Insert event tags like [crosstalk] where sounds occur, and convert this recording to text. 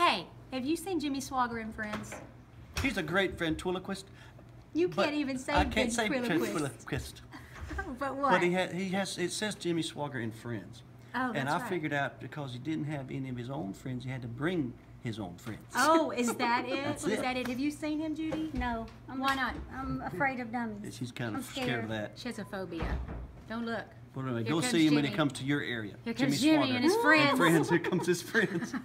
Hey, have you seen Jimmy Swogger and Friends? He's a great ventriloquist. You can't even say I can't say ventriloquist. [laughs] but what? But he has, he has, it says Jimmy Swogger and Friends. Oh, And I right. figured out because he didn't have any of his own friends, he had to bring his own friends. Oh, is that [laughs] it? That's Is it. that it? Have you seen him, Judy? No. I'm Why not? I'm afraid of dummies. She's kind of scared of that. She has a phobia. Don't look. Well, anyway, go see him when he comes to your area. Here comes Jimmy and his friends. And friends. Here comes his friends. [laughs]